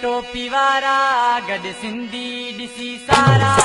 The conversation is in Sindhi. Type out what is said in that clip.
ٽوپي وارا گڏ سنڌي ڏسي سارا.